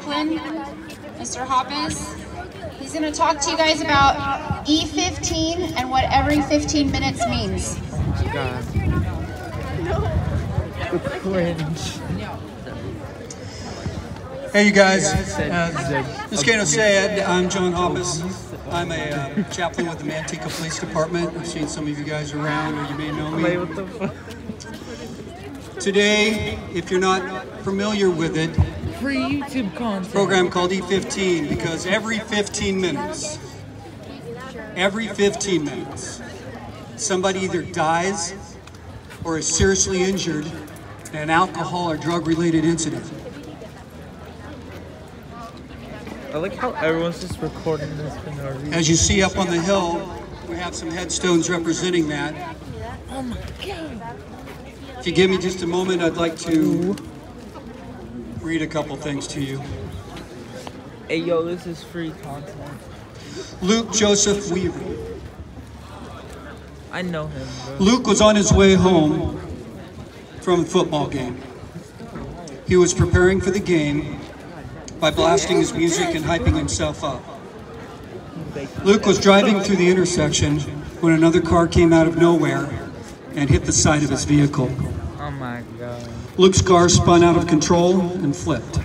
Chaplain, Mr. Hoppes. He's going to talk to you guys about E15 and what every 15 minutes means. God. Cringe. Hey, you guys. Uh, Ms. Kano said, I'm John Hoppes. I'm a uh, chaplain with the Manteca Police Department. I've seen some of you guys around, or you may know me. with the fuck. Today, if you're not familiar with it, Free YouTube content. program called E15 because every 15 minutes, every 15 minutes, somebody either dies or is seriously injured in an alcohol or drug related incident. I like how everyone's just recording this for no reason. As you see up on the hill, we have some headstones representing that. Oh my god. If you give me just a moment, I'd like to read a couple things to you. Hey yo, this is free content. Luke Joseph Weaver. I know him, bro. Luke was on his way home from a football game. He was preparing for the game by blasting his music and hyping himself up. Luke was driving through the intersection when another car came out of nowhere and hit the side of his vehicle. Luke's car spun out of control and flipped.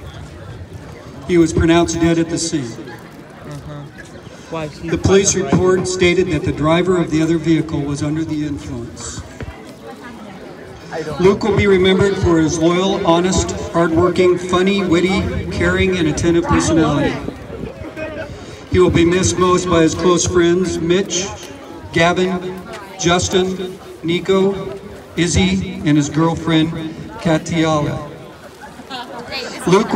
He was pronounced dead at the scene. The police report stated that the driver of the other vehicle was under the influence. Luke will be remembered for his loyal, honest, hardworking, funny, witty, caring, and attentive personality. He will be missed most by his close friends Mitch, Gavin, Justin, Nico, Izzy, and his girlfriend, Katiala. Luke